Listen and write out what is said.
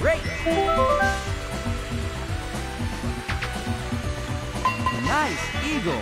Great! Nice eagle!